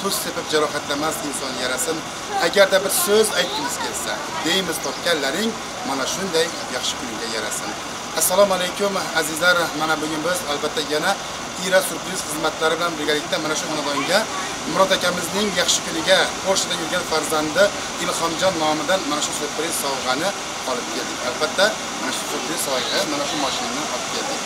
tuz sepib jarohatlamas inson yarasin. Agarda bir so'z aytgimiz kelsa deymiz topganlaring mana shunday yaxshi kuningga yarasin. Assalomu alaykum azizlar. Mana bugun biz albatta yana ira surpriz xizmatlari bilan birgalikda mana shu xonadonga murod akamizning yaxshi kuniga polshada yurgan farzandi ilhomjon nomidan mana shu surpriz sovg'ani olib keldik. Albatta mana shu surpriz sovg'a mana shu mashinani olib keldik.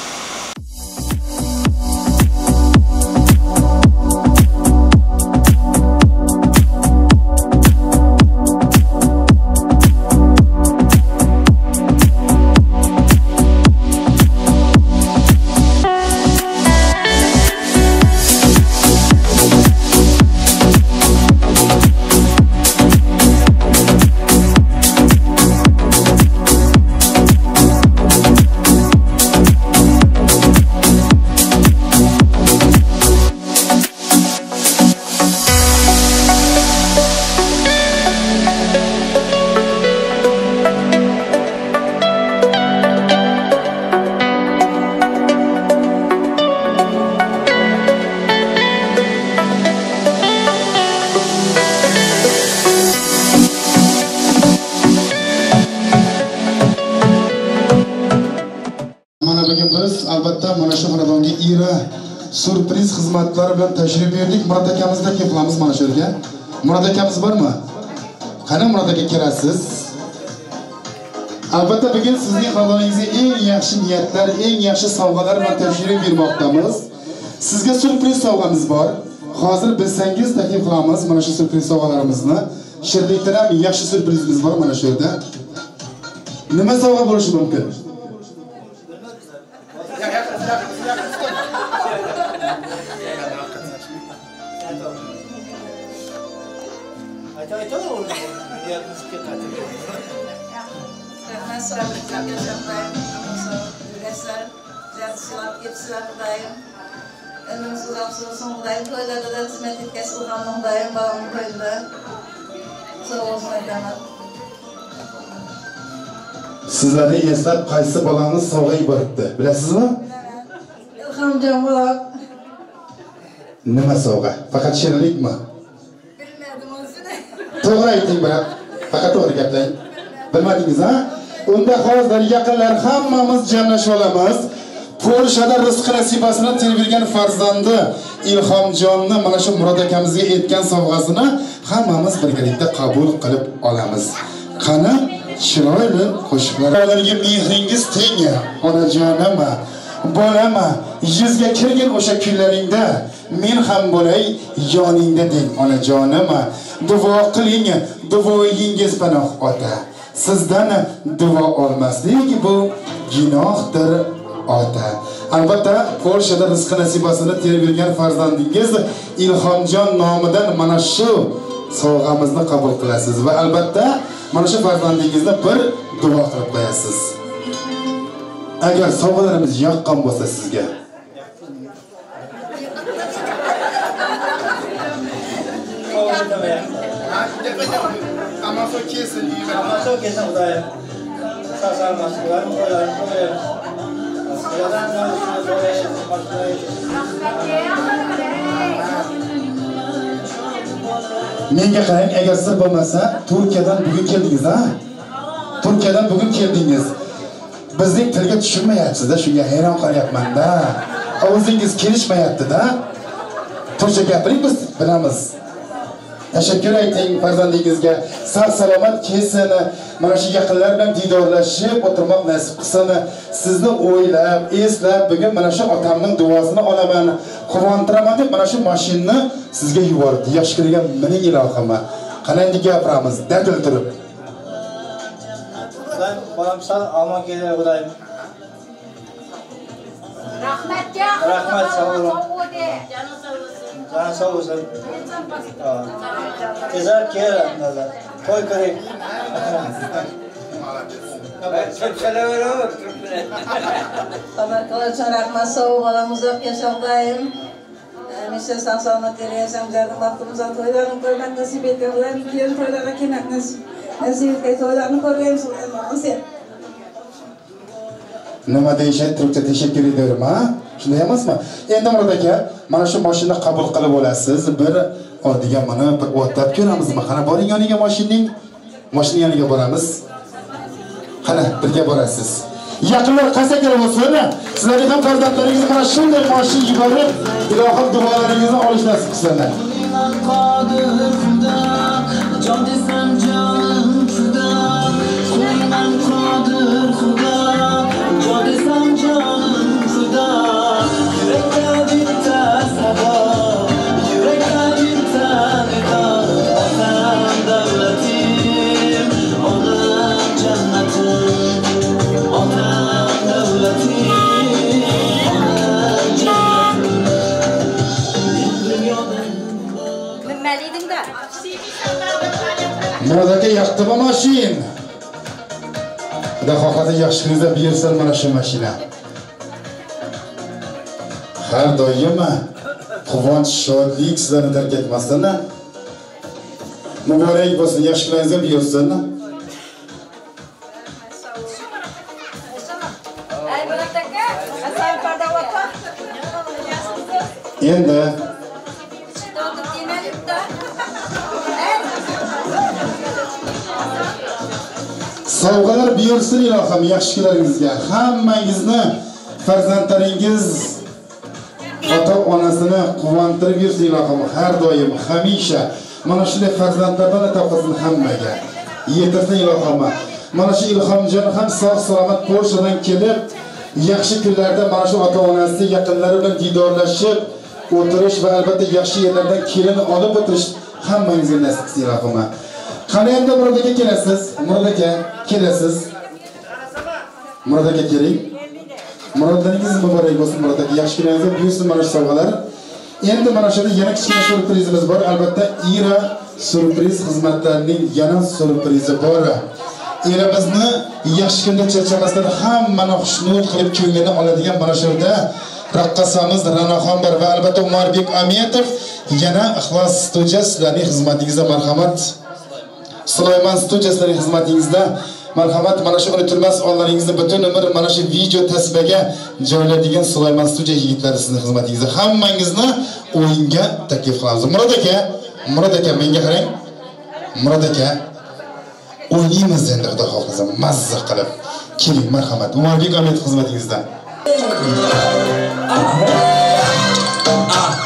Navbatda albatta mana shu xonadonga ira surpriz xizmatlari bilan tashrif buyurdik. Murod akamizni taklif qilamiz mana shu yerga. Murod akamiz bormi? Qani Murod aka kirasiz Albatta bugun sizning xonadoningizga eng yaxshi niyatlar, eng yaxshi sovg'alar bilan tashrif buyurmoqdamiz. Sizga surpriz sovg'amiz bor. Hozir bilsangiz taklif qilamiz mana shu surpriz sovg'alarimizni. Shirlikdan ham yaxshi surprizimiz bor mana shu yerda. Nima sovg'a bo'lishi mumkin? de todo ya pues qué tal Ben sağlıklı yaşamdayım. Üresel, güzel silah, git silahdayım. Önümüz uzak sorusundayım. Köylerde de hizmet etkisi ulanımdayım. Babamın köyünde. Soğuz meydana. Sizlerni eslab qaysi bolangiz sovg'a yuboribdi, bilasizmi? Bilaman. Ilhomjon bola. Nima sovg'a? Faqat shirinlikmi? To'g'ri ayting biroq. Faqat to'g'ri gaplang. Bilmadingiz a Unda hozir yaqinlar hammamiz jamlashib olamiz. Polshada rizq nasibasini terbergan farzandi Ilhomjonni mana shu Murod akamizga aytgan sovg'asini hammamiz birgalikda qabul qilib olamiz. Qani chiroyli qo'shiqlar. Ularga mehringiz teng onajonim, bolama, yuzga kirgin o'sha kunlaringda men ham bo'lay yoningda deng onajonim. Duo qiling, duoyingiz panoh ota. Sizdan duo olmaslik bu gunohdir ota. Albatta, Polshada rizq nasibasini terib yurgan farzandingiz Ilhomjon nomidan mana shu sovg'amizni qabul qilasiz va albatta mana shu farzandingizni bir duo qilib qo'yasiz. Agar sovg'alarimiz yoqqan bo'lsa sizga Amazon kesin Amazon kelsin Xudoyim. Sog' salomat bo'ling, qo'ylaring qo'ying. Xudodan Menga qarang, agar siz bo'lmasa, Turkiyadan bugun keldingiz, ha? Turkiyadan bugun keldingiz. Bizning tilga tushunmayapsizda shunga hayron qolyapmanda O'zingiz kelishmayapti-da. Turkcha gapiring biz bilamiz. Tashakkur ayting farzandingizga. Sog' salomat kelsin. Mana shu yaqinlar bilan diydorlashib o'tirmoq nasib qilsin. Sizni o'ylab, eslab bugun mana shu otamning duosini olaman. Quvontiraman deb mana shu mashinani sizga yubordi. yaxshi ko'rgan mening ilohim. Qanday gapiramiz? Dadil turib. ben bağımsal Almanya'da buradayım. Rahmet ya. Rahmet sağ olun. Canı sağ olsun. Tezar kere nazar. Koy kare. Çöpçele ver olur. Ömer Kılıçhan Rahmet sağ ol. Balamızı yaşamdayım. Hemşire sağ sağlamak dileyelim. Canım baktığımızda toylarım koymak nasip ettiler. İkilerin toylara kemek nasip ettiler. Koruyayım, Suleyman sen. nima deyishadi turkcha ediyorum ha shunday emasmi? Endi murod aka mana shu mashina qabul qilib olasiz bir oddiga mana bir o'tlab ko'ramizmi? Qani boring yoniga moshinning mashina yoniga boramiz. Qani birga borasiz. Yaqinlar qaysi kerak bo'lsin sizlarga ham farzandlaringizni mana shunday moshin yuborib ilohim duolaringizni olish nasib qilsinlar yaxshi mashina har doim quvonch shodlik sizlarni tark etmasin muborak bo'lsin yaxshilaringizni buyursin endi bersin ilohim yaxshi kunlaringizga hammangizni farzandlaringiz ota onasini quvontirib yursin ilohim har doim hamisha. Mana shunday farzandlardan ato qilsin hammaga yetirsin ilohim mana shu ilhomjon ham sog' salomat polshadan kelib yaxshi kunlarda mana shu ota onasi yaqinlari bilan diydorlashib o'tirish va albatta yaxshi yerlardan kelin olib o'tirish hammangizga nasib qilsin ilohim qani endi murod aka kelasiz? Murod aka kelasiz? Murod aka keling. Murodlaringiz muborak bo'lsin murod aka yaxshi buyursin mana shu sovg'alar. Endi mana shu yerda yana kichkina syurprizimiz bor. Albatta ira syurpriz xizmatlarining yana syurprizi bor. Bizni yaxshi kunda charchamasdan hammani xushnud qilib ko'nglini oladigan mana shu yerda raqqasamiz ranoxon bor va albatta umorbek ametov yana ixlos studiya sizlarning xizmatingizda marhamat. Sulaymon studiyasining xizmatingizda marhamat mana shu unutilmas onlaringizni butun umr mana shu video tasmaga joylaydigan Sulaymon studiya yigitlari sizni xizmatingizda hammangizni o'yinga taklif qilamiz. Murod aka, Murod aka menga qarang. Murod aka o'ynaymiz endi xudo xohlasa mazza qilib. Keling marhamat. Umorbek Ahmed xizmatingizda. Ah, ah, ah.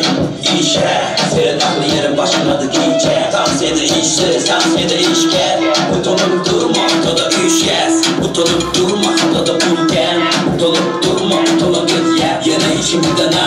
git işe Ferit aklı yerin başladı gece Tavsiye de işsiz tavsiye de işke Utanıp durmakta da üç kez Utanıp durmakta da bulken Utanıp durmakta da yer Yine işimden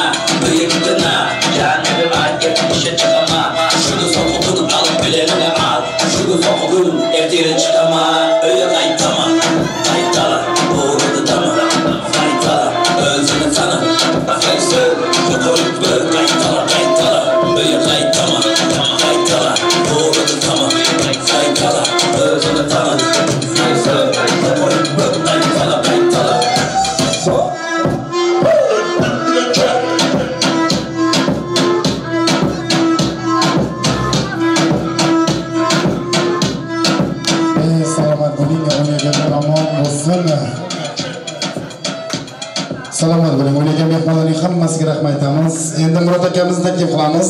murod akamizni taklif qilamiz.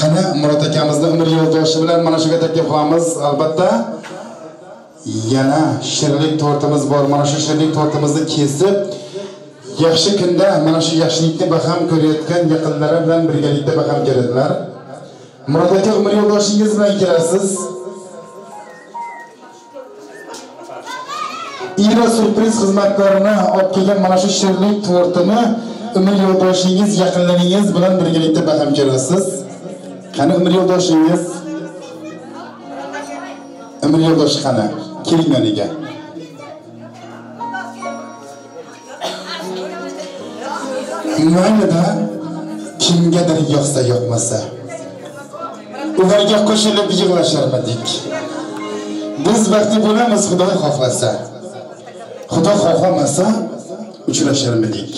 Qani murod akamizni umr yo'ldoshi bilan mana shuga taklif qilamiz. Albatta yana shirinlik tortimiz bor. Mana shu shirinlik tortimizni kesib yaxshi kunda mana shu yaxshilikni baham ko'rayotgan yaqinlari bilan birgalikda baham ko'radilar murod aka umr yo'ldoshingiz bilan kelasiz. Ira surpriz xizmatlarini olib kelgan mana shu shirinlik tortini umr yo'ldoshingiz yaqinlaringiz bilan birgalikda baham ko'rasiz qani umr yo'ldoshingiz? Umr yo'ldoshi qani? Keling yoniga maylida. Kimgadir yoqsa yoqmasa. Ularga qo'shilib yig'lasharmidik. Biz baxtli bo'lamiz xudo xohlasa. Xudo xohlamasa uchrasharmidik.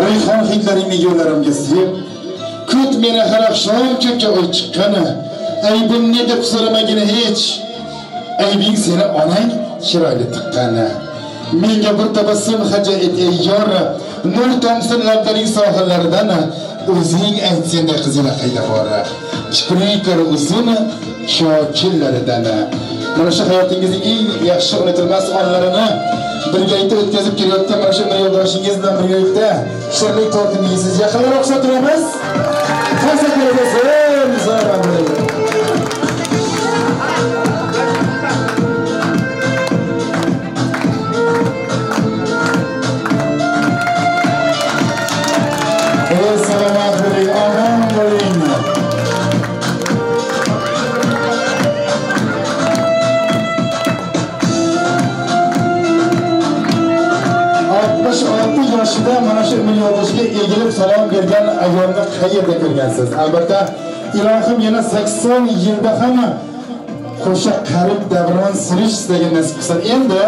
Rayhon hidlaringni yo'llarimga sevib kut meni har oqshom ko'kka oy chiqqani. Aybim ne deb so'ramagin hech. Aybing seni onang chiroyli tiqqani. Menga bir tabassum haja et ey yor. Nur tomsin lablaring sohillaridan. O'zing ayt senda qizila qayda bor. Kiprik uzun shokillaridan mana shu hayotingizning eng yaxshi unutilmas onlarini birgalikda o'tkazib kelayotgan mana shu yo'ldoshingiz bilan birgalikda shirinlik tortini yeysiz yaqinlar o'xshab turamiz tarsaklar bo'lsin yozishga egilib salom bergan ayolni qayerda ko'rgansiz? Albatta ilohim yana sakson yilda ham qo'sha qarib davron surish sizlarga nasib qilsin. Endi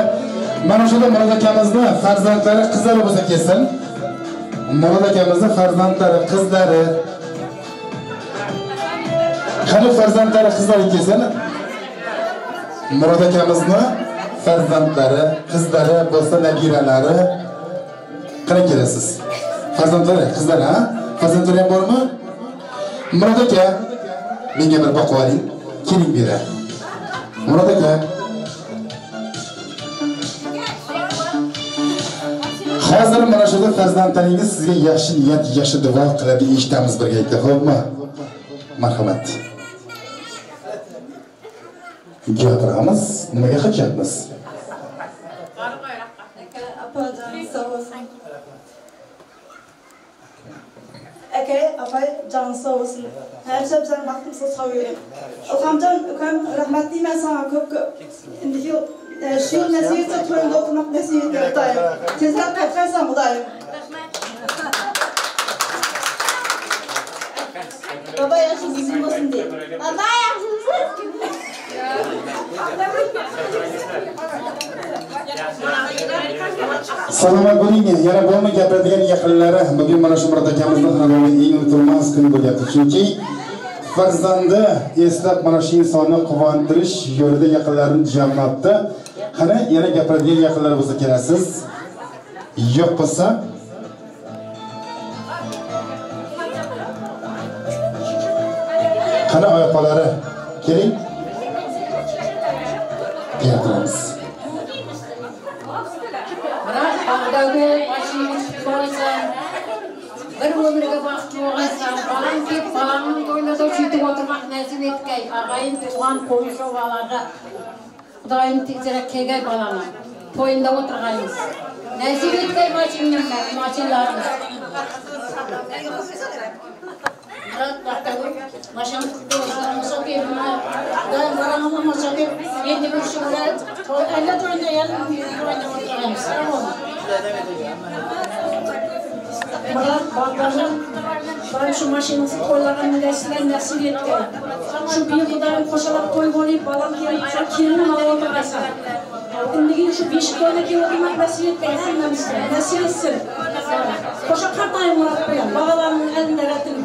mana shunda murod akamizni farzandlari qizlari bo'lsa kelsin. Murod akamizni farzandlari qizlari. Qani farzandlari qizlari kelsin? Murod akamizni farzandlari qizlari bo'lsa nabiralari qani kelasiz? Farzandlari qizlar ha? Farzandlari ham bormi? Murod aka menga bir boqib oling keling bu yerga murod aka. Hozir mana shu farzandlaringiz sizga yaxshi niyat yaxshi duo qiladi eshitamiz birgalikda xo'pmi marhamat. Gapiramiz nimaga qilyapmiz? Apacan akay, apay canı sağ olsun. Hemşe bizden baktım siz kavuyorum. Okamcan, okam rahmet diyeyim sana köp köp. Şimdi yıl, e, şu yıl nesiyet satıyorum, dokunak nesiyet yaptayım. Tezden kalkarsan budayım. Baba yaşın bizim olsun diye. Baba yaşın bizim olsun diye. Salomat bo'ling yana bo'lma gapiradigan yaqinlari? Bugun mana shu murod akamizni xonadoni eng unutilmas kun bo'lyapti. Chunki farzandi eslab mana shu insonni quvontirish yo'lida yaqinlarini jamlabdi qani yana gapiradigan yaqinlar bo'lsa kelasiz. Yo'q bo'lsa. Qani oyoqlari keling. Gapiramiz Бірақ бағдауды машинаңыз болсын. Бір өмірге бақытты болғансың, балаң келіп балаңның тойында да сөйтіп отырмақ нәсіп еткей. Ағайын туған қойшы балаға. Құдайым тезірек келгей баланы. Тойында отырғаныңыз. Нәсіп еткей машинаң Başını kutlu olsun. Masak yedim ha. Yedi bir şeyler. Elle doyunda yedim. Yedi doyunda oturayım. Sen ol. Bana şu maşinası kollarının neslinden nesil yetti. Şu bir kadar koşarak koy koyup balam diye kirini alalım mesela. Şimdi şu beş koydaki okumak nesil yetti. Nesil etsin. Koşa kartayım var. Bağalarının elinde reddini.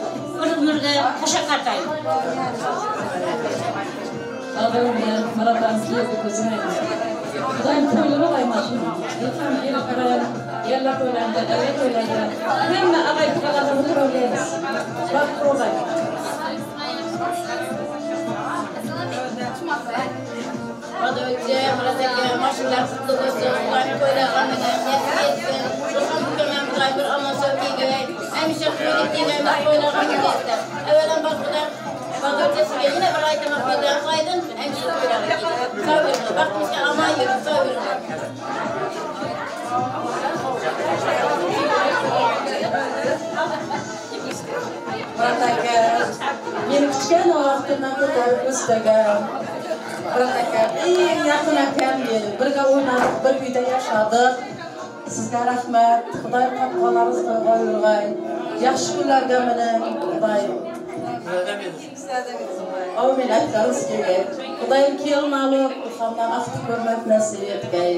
Ölümlerde koşa kartayım. Ağlarım ben, Marat Ansiye kokosuna Kudayım köylere kaymasın. Lütfen yere kararın. Yerler öğlendi, evet öğlendi. Hem de ağay kalanımdır öğlendi. Bak kolay. Hadi önce Marat'a maşınlar kutlu olsun. Kulağını koyla anlayın. Yetsin. Şu an bu kadar kaybır Həmişə xüsusi getdiyimdə böyle qəbul etdim. Əvvələn bax bu da Bakırçası ve yine bir ayda bakmadan kaydın, hemşire böyle hareket. Sağ olun, ki aman yürü, sağ olun. Murat aka, meni kichkina vaqtimdan ko'tarib o'stirgan. Murat aka, eng yaqin akam edi. Birga sizga rahmat. Xudoy qatqonlaringizni qo'yurg'ay yaxshi kunlarga mining xudoy. Omin aytlaringiz kelgay xudoyim kelin olib hamda baxti ko'rmak nasib etgay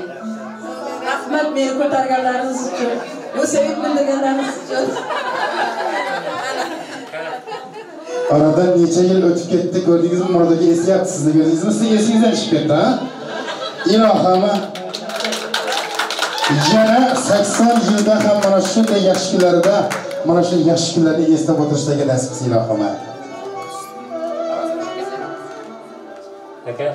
rahmat meni ko'targanlaringiz uchun. Bu sevib bildirganlaringiz uchun. Aradan neçe yıl ötüp gitti gördünüz mü oradaki eski yaptı siz de gördünüz mü? Sizin yaşınızdan çıkıp gitti ha? İlahi ama yana sakson yilda ham mana shunday yaxshi kunlarida mana shu yaxshi kunlarni eslab o'tirishdagi nasib siylab qilmadi aka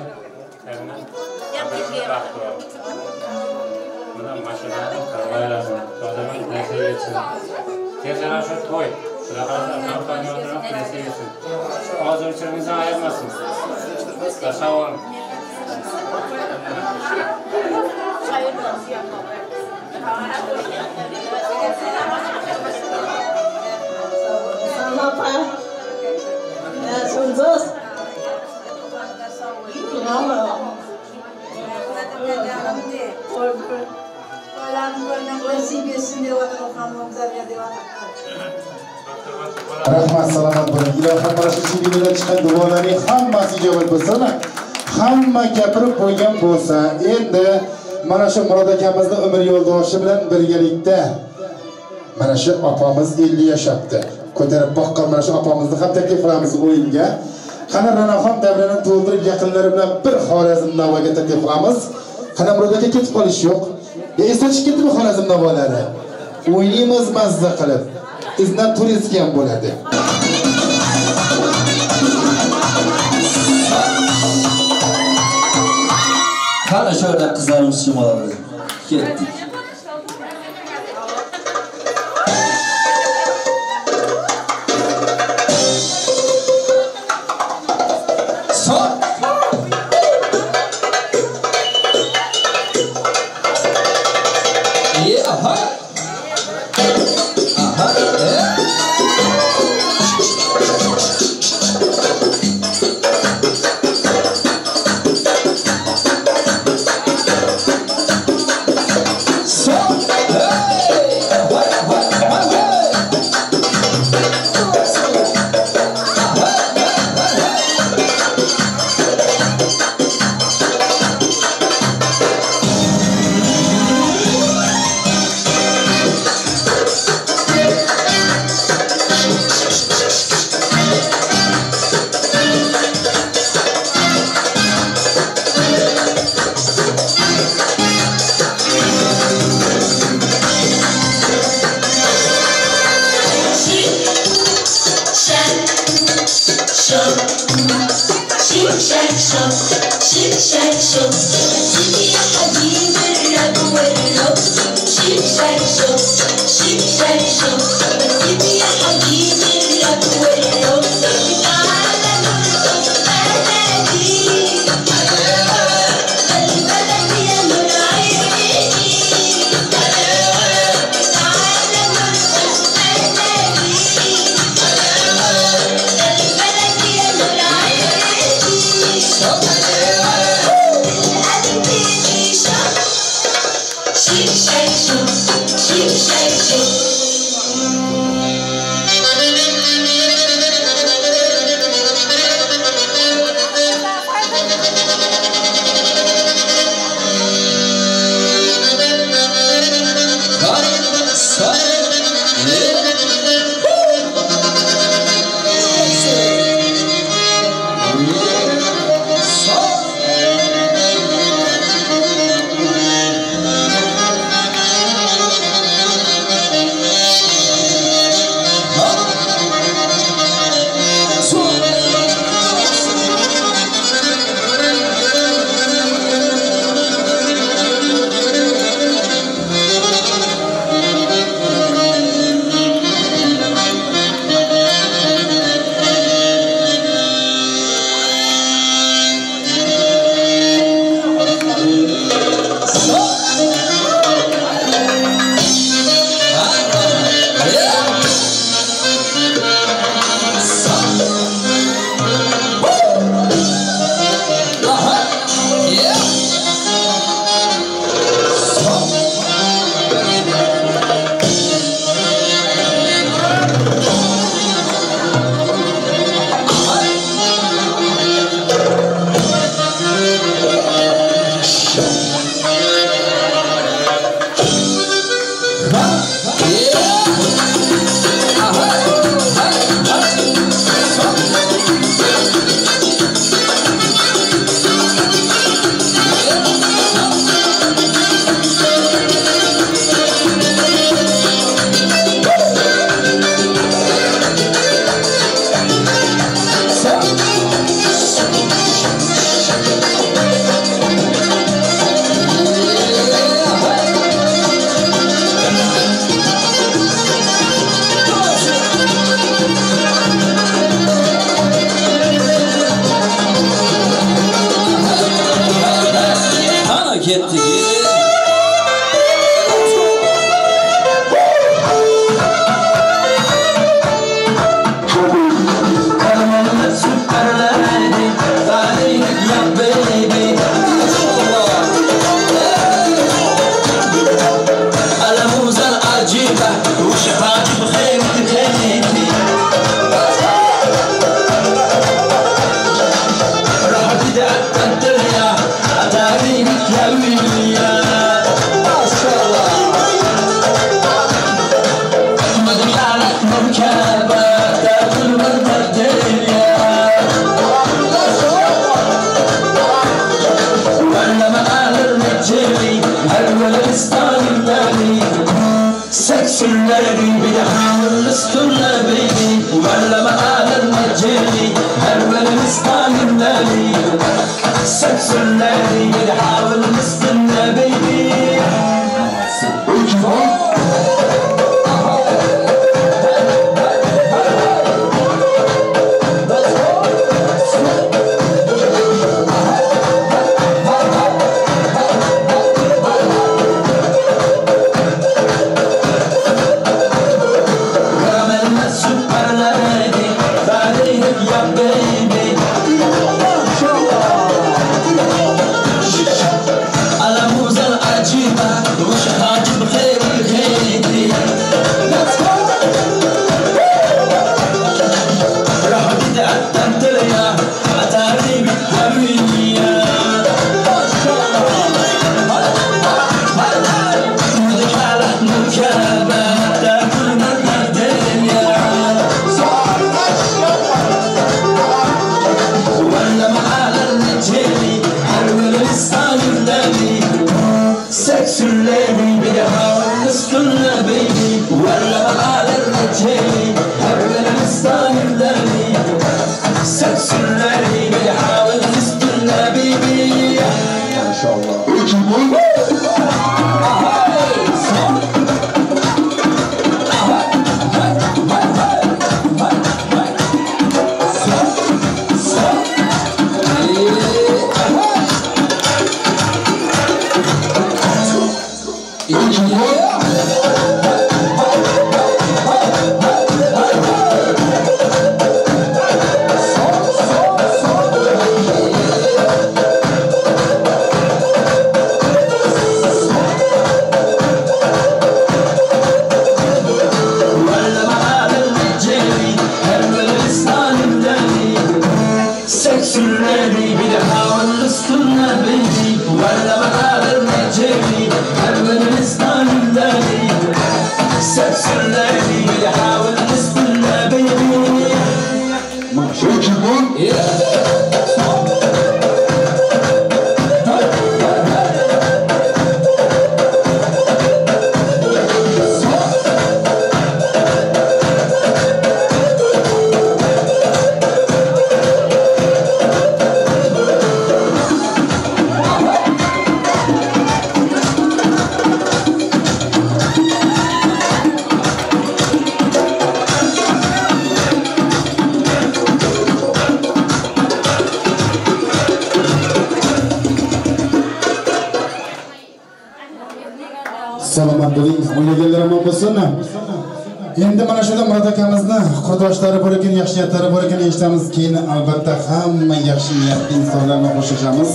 tezdan shu to'y? Hozir uchirimizni ayirmasin va savob Rahmat, salomat bo'ling. Ilohim mana shu videoda chiqqan duolarning hammasi ijobat bo'lsin. Hamma gapirib qo'ygan bo'lsa, endi mana shu Murod akamizni umr yo'ldoshi bilan birgalikda mana shu opamiz 50 yashabdi Ko'tarib boqqan mana shu opamizni ham taklif qilamiz o'yinga. Qani Ranaxon davrini to'ldirib yaqinlari bilan bir Xorazm Navoga taklif qilamiz. Qani Murod aka ketib qolish yo'q. Ya esdan chiqib ketdimi Xorazm Navolari? O'ynaymiz mazza qilib. Izdan turist ham bo'ladi. Hadi şöyle kızarmış şımaları. Gittik. سكس الليلي بيحاول الستر بيبي ولا مقال الرجالي الولد ستايل داري سكس الليلي بيحاول الستر salomat bo'ling o'ylaganlar omon endi mana shunda murod akamizni qurdoshlari bor ekan yaxshi niyatlari bor ekan eshitamiz. Keyin albatta hamma yaxshi niyatli insonlarni qo'shishamiz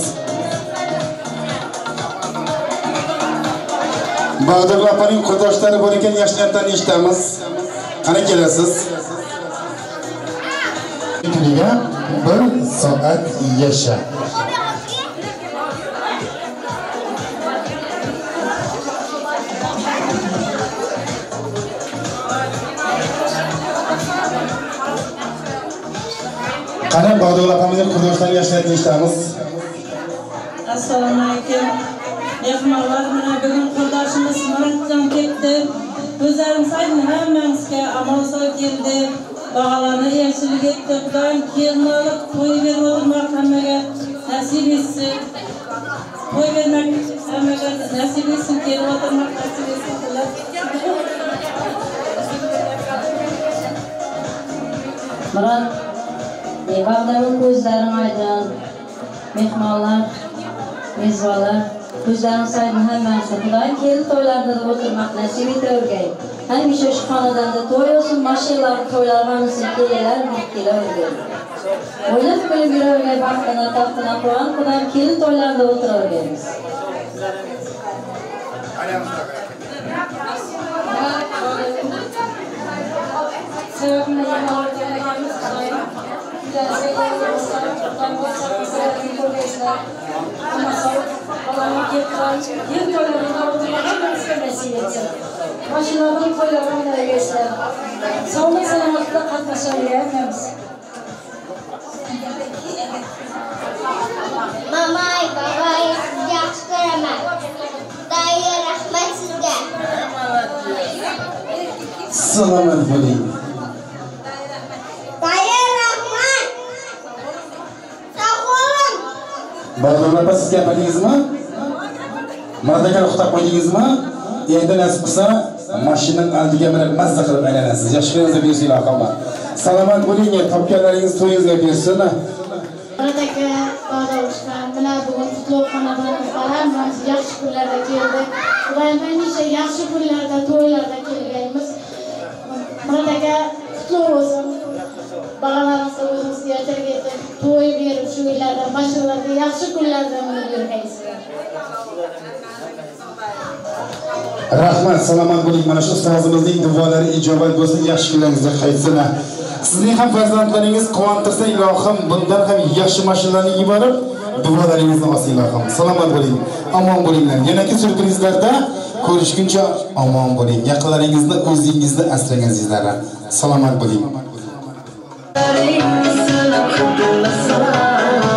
bag'dodli opaning qurdoshlari bor ekan yaxshi niyatlarni eshitamiz. Qani kelasiz? Bir soat yasha. Qani Qodir opamizni Qurdostonga ishlatishamiz. Assalomu alaykum. Mehmonlar, mana bugun qurdoshimiz Murodjon ketdi. O'zlarimiz hammamizga amalsoy keldi. Bağalarına yaşılık etti. Kudayım kelini alıp koyu vermek hemmege nasip etsin. Koyu vermek hemmege nasip etsin. Kelini oturmak nasip etsin. Murat Bağdamın gözlərin aydın, mehmanlar, mezvalar, gözlərin saydın həm mənsin. Xudayın keli toylarda da oturmak oturmaq nəsib etə örgəyin. Həmişə şu xanadan toy olsun, maşıqların toyları hamısı kelilər, məhkilə örgəyin. Oylab qilib yura örgəyin, baxdana, taxtana, qoğan, xudayın keli toylarda otur örgəyimiz. Sevimli yavrum. Yıl dolarında oturmak nasıl meselesi. Başlarını koyalım katlaşan yiyememiz. Mamay, babay, yaxşı görəmək. Dayı, rəhmət sizə. Salam, Əlfəliyyəm. Barnon opa siz gapirdingizmi? Mardaga uxtab qo'ydingizmi? Endi nasib qilsa mashinaning oldiga minib mazza qilib aylanasiz. Yaxshi ko'ringlar bersinglar opa. Salomat bo'ling, topganlaringiz to'yingizga bersin. Buradagi Dodovishdan bilan bugun qutlug' xonadonimizdan hammamiz yaxshi kunlarda keldik. Xudoyim hamisha yaxshi kunlarda, to'ylarda kelganmiz. Buradagi qutlug' bo'lsin. Bolalarimizni o'zimizga yashirib yetib, to'y berib shu yillarda, mashinalarda yaxshi kunlarda minib yurgaysizlar. Rahmat, salomat bo'ling. Mana shu ustozimizning duolari ijobat bo'lsin, yaxshi kunlaringizga qaytsin. Sizning ham farzandlaringiz quvontirsa ilohim, bundan ham yaxshi mashinalarni yuborib, duolaringizni olsin ilohim. Salomat bo'ling, omon bo'linglar. Yanagi surprizlarda ko'rishguncha omon bo'ling. Yaqinlaringizni o'zingizni asrang azizlarim Salomat bo'ling. Sarili sana kutuna sana